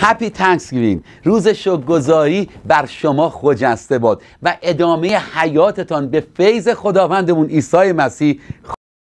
هپی تنکسگیوینگ روز شکرگزاری بر شما خجسته باد و ادامه حیاتتان به فیض خداوندمون عیسی مسیح